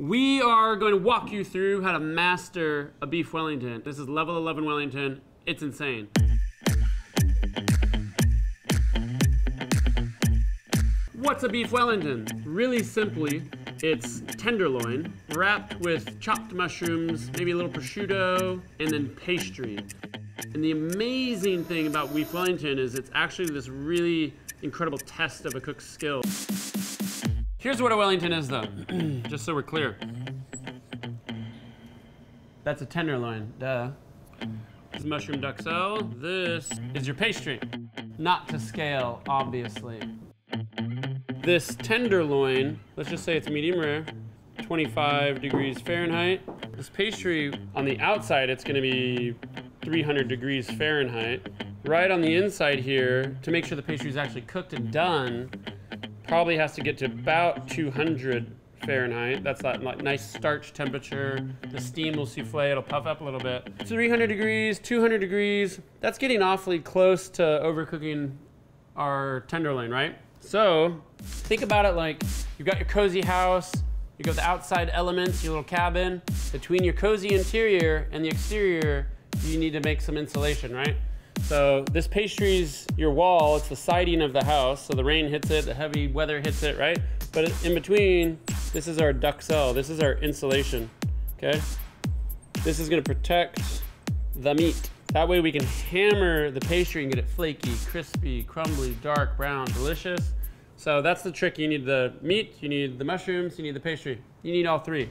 We are going to walk you through how to master a beef Wellington. This is level 11 Wellington. It's insane. What's a beef Wellington? Really simply, it's tenderloin wrapped with chopped mushrooms, maybe a little prosciutto, and then pastry. And the amazing thing about beef Wellington is it's actually this really incredible test of a cook's skill. Here's what a Wellington is, though, just so we're clear. That's a tenderloin, duh. This is mushroom duxelle. This is your pastry. Not to scale, obviously. This tenderloin, let's just say it's medium rare, 25 degrees Fahrenheit. This pastry, on the outside, it's gonna be 300 degrees Fahrenheit. Right on the inside here, to make sure the pastry is actually cooked and done, probably has to get to about 200 Fahrenheit. That's that like, nice starch temperature. The steam will souffle, it'll puff up a little bit. 300 degrees, 200 degrees. That's getting awfully close to overcooking our tenderloin, right? So think about it like you've got your cozy house, you've got the outside elements, your little cabin. Between your cozy interior and the exterior, you need to make some insulation, right? So this pastry's your wall, it's the siding of the house. So the rain hits it, the heavy weather hits it, right? But in between, this is our duxelle. This is our insulation, okay? This is gonna protect the meat. That way we can hammer the pastry and get it flaky, crispy, crumbly, dark, brown, delicious. So that's the trick. You need the meat, you need the mushrooms, you need the pastry. You need all three.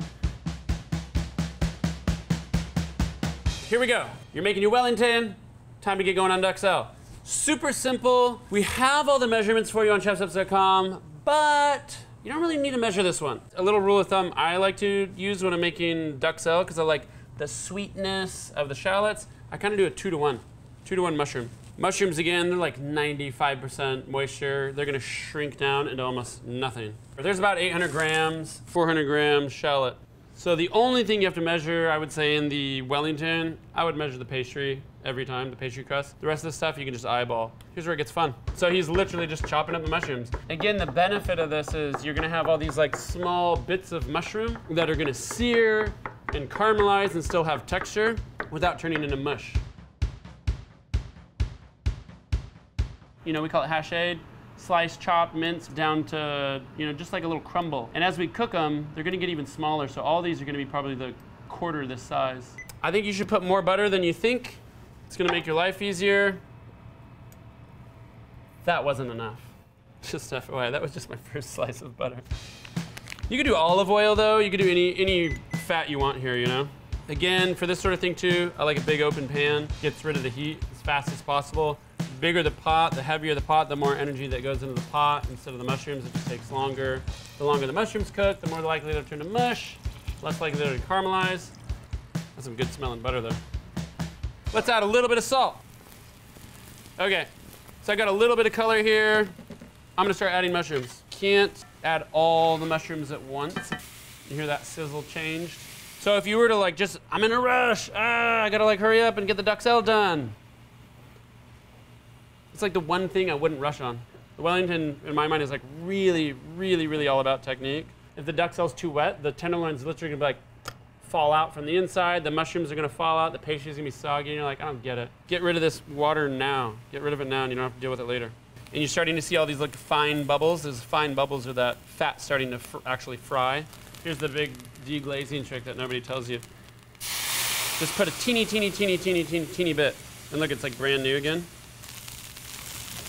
Here we go. You're making your Wellington. Time to get going on duxelle. Super simple. We have all the measurements for you on chefsteps.com, but you don't really need to measure this one. A little rule of thumb I like to use when I'm making duxelle because I like the sweetness of the shallots. I kind of do a two to one, two to one mushroom. Mushrooms, again, they're like 95% moisture. They're gonna shrink down into almost nothing. There's about 800 grams, 400 grams shallot. So the only thing you have to measure, I would say, in the Wellington, I would measure the pastry every time, the pastry crust. The rest of the stuff you can just eyeball. Here's where it gets fun. So he's literally just chopping up the mushrooms. Again, the benefit of this is you're gonna have all these like small bits of mushroom that are gonna sear and caramelize and still have texture without turning into mush. You know, we call it hashade. Sliced, chopped, minced down to, you know, just like a little crumble. And as we cook them, they're gonna get even smaller. So all these are gonna be probably the quarter this size. I think you should put more butter than you think. It's gonna make your life easier. That wasn't enough. Just FYI, that was just my first slice of butter. You could do olive oil though. You could do any, any fat you want here, you know? Again, for this sort of thing too, I like a big open pan. Gets rid of the heat as fast as possible. The bigger the pot, the heavier the pot, the more energy that goes into the pot instead of the mushrooms. It just takes longer. The longer the mushrooms cook, the more likely they'll turn to mush, less likely they'll caramelize. That's some good smelling butter though. Let's add a little bit of salt. Okay, so I got a little bit of color here. I'm gonna start adding mushrooms. Can't add all the mushrooms at once. You hear that sizzle change? So if you were to like just, I'm in a rush, ah, I gotta like hurry up and get the duxelle done. It's like the one thing I wouldn't rush on. The Wellington, in my mind, is like really, really, really all about technique. If the duxelle's too wet, the tenderloin's literally gonna be like fall out from the inside, the mushrooms are gonna fall out, the pastry's gonna be soggy, and you're like, I don't get it. Get rid of this water now. Get rid of it now, and you don't have to deal with it later. And you're starting to see all these like fine bubbles. Those fine bubbles are that fat starting to fr actually fry. Here's the big deglazing trick that nobody tells you. Just put a teeny, teeny, teeny, teeny, teeny, teeny bit. And look, it's like brand new again.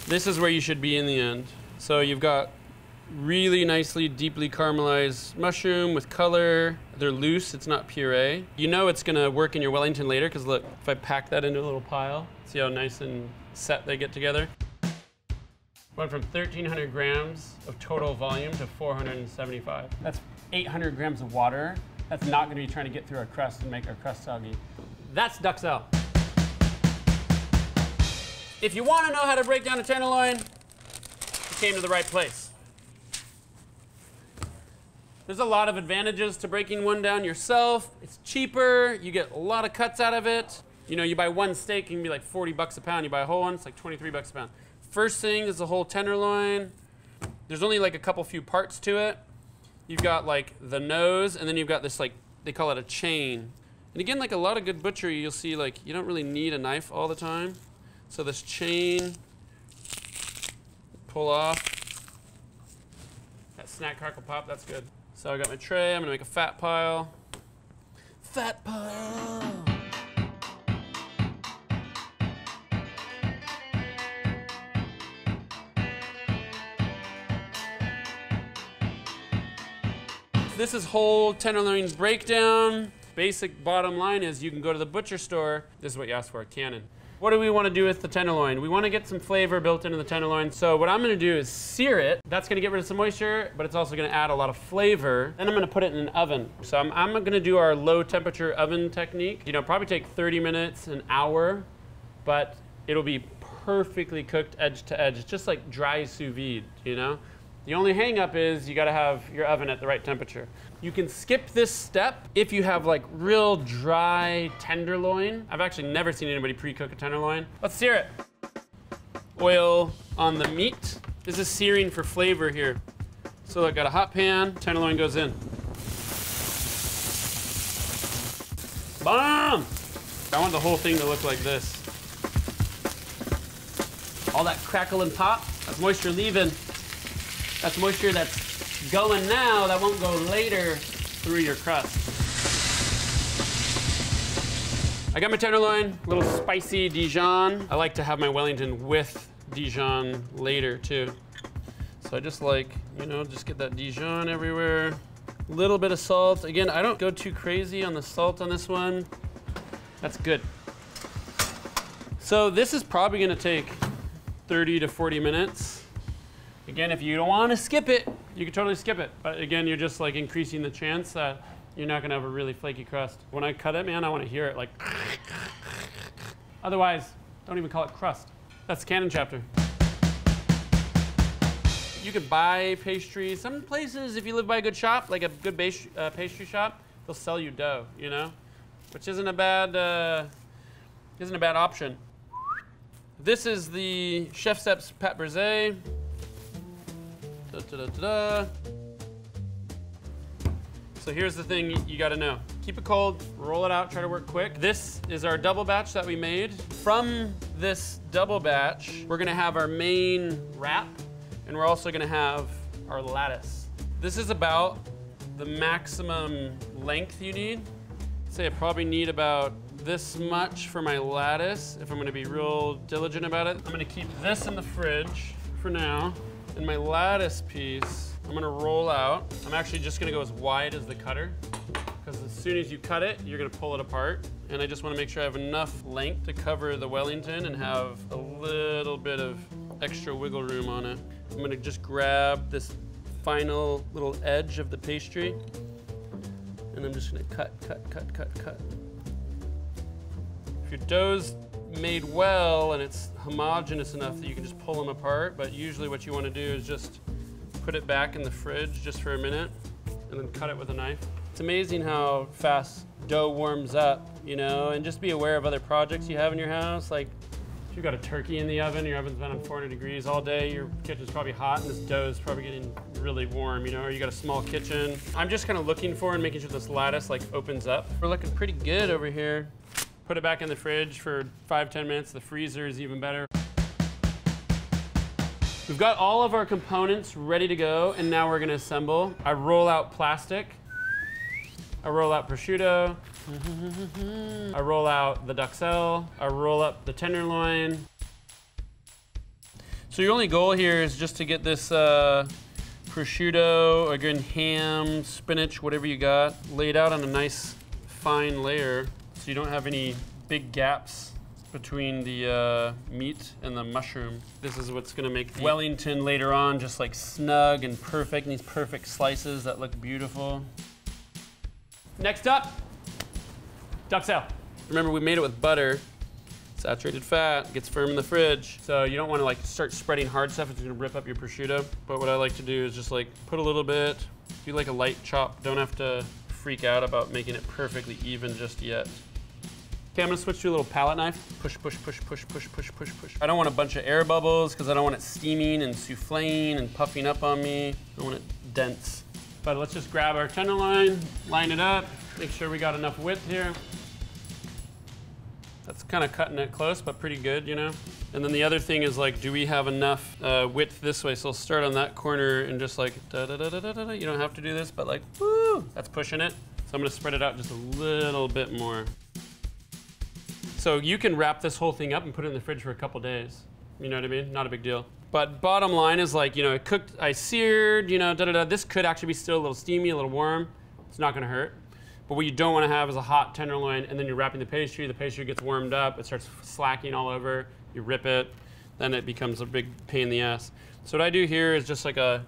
This is where you should be in the end. So you've got really nicely, deeply caramelized mushroom with color. They're loose, it's not puree. You know it's gonna work in your Wellington later, because look, if I pack that into a little pile, see how nice and set they get together? Went from 1,300 grams of total volume to 475. That's 800 grams of water. That's not gonna be trying to get through our crust and make our crust soggy. That's duxelle. If you wanna know how to break down a tenderloin, you came to the right place. There's a lot of advantages to breaking one down yourself. It's cheaper, you get a lot of cuts out of it. You know, you buy one steak, it can be like 40 bucks a pound. You buy a whole one, it's like 23 bucks a pound. First thing is the whole tenderloin. There's only like a couple few parts to it. you've got like the nose, and then you've got this like, they call it a chain. And again, like a lot of good butchery, you'll see like, you don't really need a knife all the time. So this chain, pull off. That snack crackle pop, that's good. So I got my tray, I'm gonna make a fat pile. Fat pile! This is whole tenderloin breakdown. Basic bottom line is you can go to the butcher store. This is what you ask for, Canon. What do we want to do with the tenderloin? We want to get some flavor built into the tenderloin. So what I'm going to do is sear it. That's going to get rid of some moisture, but it's also going to add a lot of flavor. Then I'm going to put it in an oven. So I'm, I'm going to do our low temperature oven technique. You know, probably take 30 minutes, an hour, but it'll be perfectly cooked edge to edge. Just like dry sous vide, you know? The only hangup is you gotta have your oven at the right temperature. You can skip this step if you have like real dry tenderloin. I've actually never seen anybody pre-cook a tenderloin. Let's sear it. Oil on the meat. This is searing for flavor here. So I got a hot pan, tenderloin goes in. Bomb! I want the whole thing to look like this. All that crackle and pop, that's moisture leaving. That's moisture that's going now that won't go later through your crust. I got my tenderloin, a little spicy Dijon. I like to have my Wellington with Dijon later too. So I just like, you know, just get that Dijon everywhere. A little bit of salt. Again, I don't go too crazy on the salt on this one. That's good. So this is probably gonna take 30 to 40 minutes. Again, if you don't want to skip it, you can totally skip it. But again, you're just like increasing the chance that you're not going to have a really flaky crust. When I cut it, man, I want to hear it like. Otherwise, don't even call it crust. That's the Canon chapter. You could buy pastry. Some places, if you live by a good shop, like a good base, uh, pastry shop, they'll sell you dough, you know? Which isn't a bad, uh, isn't a bad option. This is the ChefSteps Pâte Brisée. Da, da, da, so here's the thing you gotta know. Keep it cold, roll it out, try to work quick. This is our double batch that we made. From this double batch, we're gonna have our main wrap, and we're also gonna have our lattice. This is about the maximum length you need. I'd say I probably need about this much for my lattice if I'm gonna be real diligent about it. I'm gonna keep this in the fridge for now. In my lattice piece, I'm gonna roll out. I'm actually just gonna go as wide as the cutter because as soon as you cut it, you're gonna pull it apart. And I just wanna make sure I have enough length to cover the Wellington and have a little bit of extra wiggle room on it. I'm gonna just grab this final little edge of the pastry and I'm just gonna cut, cut, cut, cut, cut. If your dough's made well and it's homogenous enough that you can just pull them apart, but usually what you want to do is just put it back in the fridge just for a minute and then cut it with a knife. It's amazing how fast dough warms up, you know, and just be aware of other projects you have in your house. Like if you've got a turkey in the oven, your oven's been on 400 degrees all day, your kitchen's probably hot and this dough is probably getting really warm, you know, or you got a small kitchen. I'm just kind of looking for and making sure this lattice like opens up. We're looking pretty good over here. Put it back in the fridge for five, 10 minutes. The freezer is even better. We've got all of our components ready to go, and now we're gonna assemble. I roll out plastic. I roll out prosciutto. I roll out the duxelle. I roll up the tenderloin. So your only goal here is just to get this uh, prosciutto, again, ham, spinach, whatever you got, laid out on a nice fine layer so you don't have any big gaps between the uh, meat and the mushroom. This is what's gonna make the Wellington later on just like snug and perfect, and these perfect slices that look beautiful. Next up, duck duxelle. Remember we made it with butter, saturated fat, gets firm in the fridge. So you don't wanna like start spreading hard stuff, it's gonna rip up your prosciutto. But what I like to do is just like put a little bit, do like a light chop, don't have to freak out about making it perfectly even just yet. Okay, I'm gonna switch to a little palette knife. Push, push, push, push, push, push, push, push. I don't want a bunch of air bubbles because I don't want it steaming and souffling and puffing up on me. I want it dense. But let's just grab our tenderloin, line line it up, make sure we got enough width here. That's kind of cutting it close, but pretty good, you know? And then the other thing is like, do we have enough uh, width this way? So I'll start on that corner and just like, da da da da da da. You don't have to do this, but like, woo, that's pushing it. So I'm gonna spread it out just a little bit more. So you can wrap this whole thing up and put it in the fridge for a couple days. You know what I mean? Not a big deal. But bottom line is like, you know, it cooked, I seared, you know, da da da. This could actually be still a little steamy, a little warm. It's not gonna hurt. But what you don't want to have is a hot tenderloin, and then you're wrapping the pastry. The pastry gets warmed up. It starts slacking all over. You rip it, then it becomes a big pain in the ass. So what I do here is just like a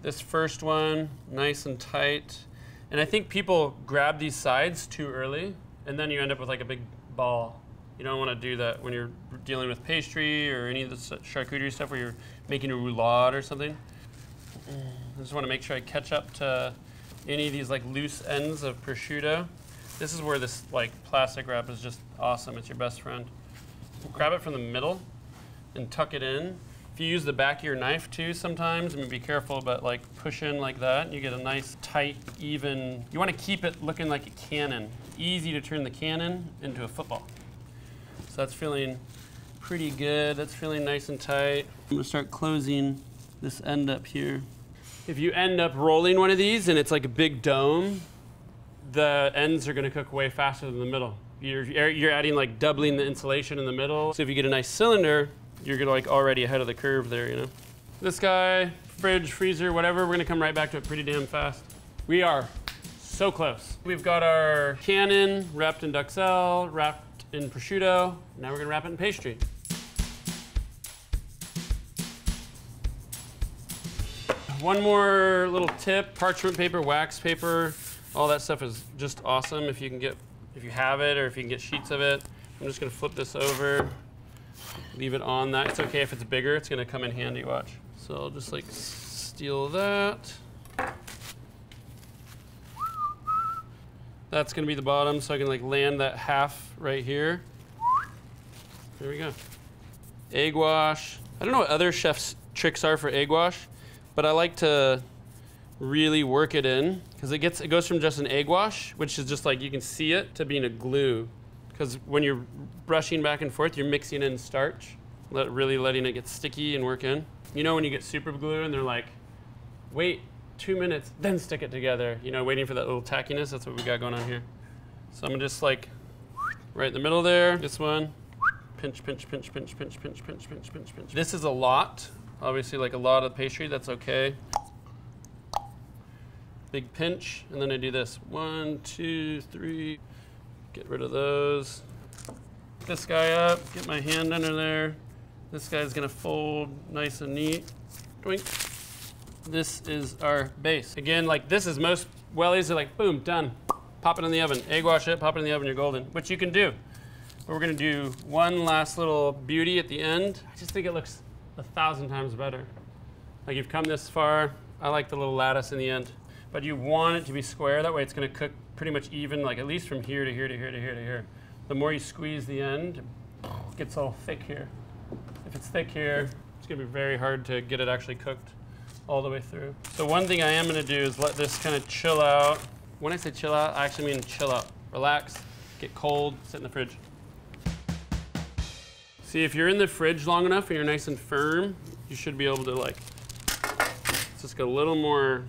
this first one, nice and tight. And I think people grab these sides too early, and then you end up with like a big ball. You don't want to do that when you're dealing with pastry or any of the charcuterie stuff where you're making a roulade or something. I just want to make sure I catch up to any of these like loose ends of prosciutto. This is where this like plastic wrap is just awesome. It's your best friend. Grab it from the middle and tuck it in. If you use the back of your knife too sometimes, I mean be careful, but like push in like that, you get a nice tight, even, you want to keep it looking like a cannon. Easy to turn the cannon into a football. So that's feeling pretty good. That's feeling nice and tight. I'm gonna start closing this end up here. If you end up rolling one of these and it's like a big dome, the ends are to cook way faster than the middle. You're, you're adding like doubling the insulation in the middle. So if you get a nice cylinder, you're gonna like already ahead of the curve there, you know. This guy, fridge, freezer, whatever, we're gonna come right back to it pretty damn fast. We are so close. We've got our cannon wrapped in duxelle, wrapped in prosciutto. Now we're gonna wrap it in pastry. One more little tip, parchment paper, wax paper, all that stuff is just awesome if you can get, if you have it or if you can get sheets of it. I'm just gonna flip this over, leave it on that. It's okay if it's bigger, it's gonna come in handy, watch. So I'll just like steal that. That's gonna be the bottom, so I can like land that half right here. There we go. Egg wash. I don't know what other chefs' tricks are for egg wash. But I like to really work it in because it gets it goes from just an egg wash, which is just like you can see it, to being a glue. Because when you're brushing back and forth, you're mixing in starch, let, really letting it get sticky and work in. You know when you get super glue and they're like, wait two minutes, then stick it together. You know, waiting for that little tackiness. That's what we got going on here. So I'm just like right in the middle there. This one, pinch, pinch, pinch, pinch, pinch, pinch, pinch, pinch, pinch, pinch. This is a lot Obviously, like a lot of pastry, that's okay. Big pinch, and then I do this. One, two, three. Get rid of those. This guy up, get my hand under there. This guy's gonna fold nice and neat. Doink. This is our base. Again, like this is most wellies are like, boom, done. Pop it in the oven. Egg wash it, pop it in the oven, you're golden, which you can do. But we're gonna do one last little beauty at the end. I just think it looks a thousand times better. Like you've come this far, I like the little lattice in the end. But you want it to be square, that way it's gonna cook pretty much even, like at least from here to here to here to here to here. The more you squeeze the end, it gets all thick here. If it's thick here, it's gonna be very hard to get it actually cooked all the way through. So one thing I am gonna do is let this kind of chill out. When I say chill out, I actually mean chill out. Relax, get cold, sit in the fridge. See, if you're in the fridge long enough and you're nice and firm, you should be able to like, just get a little more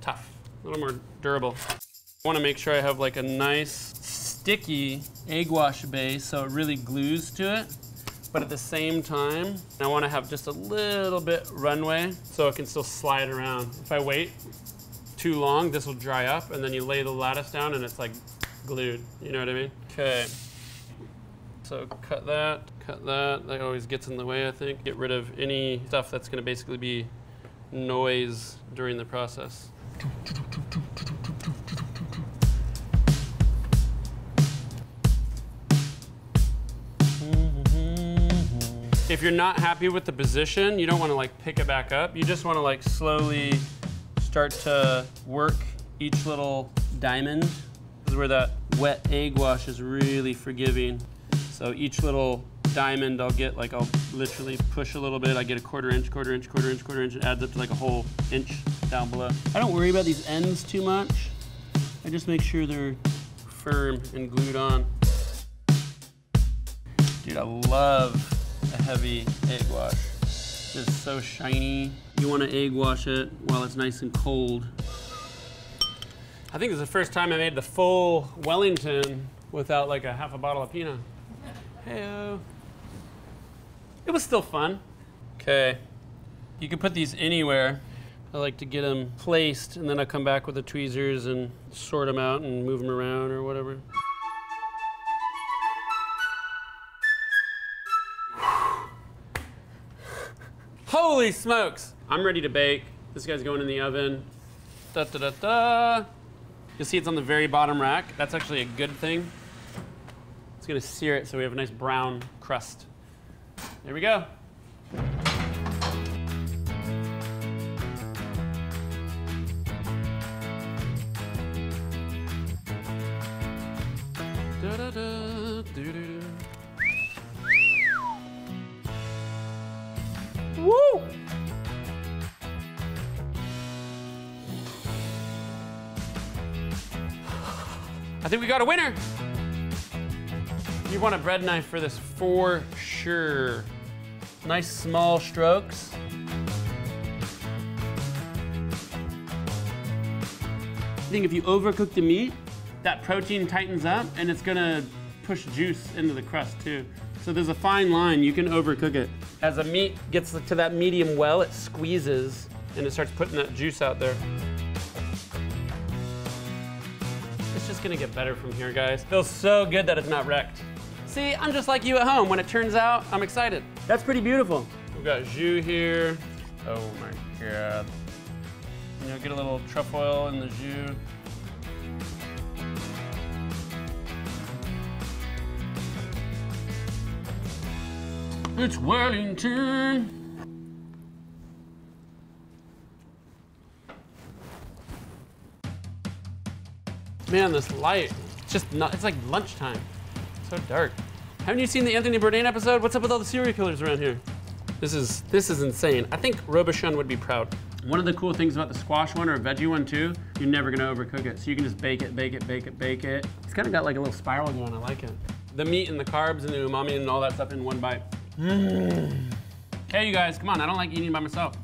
tough, a little more durable. I want to make sure I have like a nice sticky egg wash base so it really glues to it. But at the same time, I want to have just a little bit runway so it can still slide around. If I wait too long, this will dry up and then you lay the lattice down and it's like glued. You know what I mean? Okay. So cut that, cut that. That always gets in the way, I think. Get rid of any stuff that's going to basically be noise during the process. If you're not happy with the position, you don't want to like pick it back up. You just want to like slowly start to work each little diamond. This is where that wet egg wash is really forgiving. So each little diamond, I'll get like, I'll literally push a little bit. I get a quarter inch, quarter inch, quarter inch, quarter inch. It adds up to like a whole inch down below. I don't worry about these ends too much. I just make sure they're firm and glued on. Dude, I love a heavy egg wash. It's so shiny. You want to egg wash it while it's nice and cold. I think is the first time I made the full Wellington without like a half a bottle of Pinot. Heyo. It was still fun. Okay. You can put these anywhere. I like to get them placed and then I come back with the tweezers and sort them out and move them around or whatever. Holy smokes! I'm ready to bake. This guy's going in the oven. Da da da da. You'll see it's on the very bottom rack. That's actually a good thing. It's gonna sear it so we have a nice brown crust. There we go. Woo! I think we got a winner. Want a bread knife for this for sure. Nice small strokes. I think if you overcook the meat, that protein tightens up and it's gonna push juice into the crust too. So there's a fine line, you can overcook it. As the meat gets to that medium well, it squeezes and it starts putting that juice out there. It's just gonna get better from here, guys. Feels so good that it's not wrecked. See, I'm just like you at home. When it turns out, I'm excited. That's pretty beautiful. We've got jus here. Oh my God. You know, get a little truffle oil in the jus. It's Wellington. Man, this light, it's just not, it's like lunchtime. So dark. Haven't you seen the Anthony Bourdain episode? What's up with all the serial killers around here? This is, this is insane. I think Robuchon would be proud. One of the cool things about the squash one or a veggie one too, you're never gonna overcook it. So you can just bake it, bake it, bake it, bake it. It's kind of got like a little spiral going, I like it. The meat and the carbs and the umami and all that stuff in one bite. Mm. Okay, you guys, come on, I don't like eating by myself.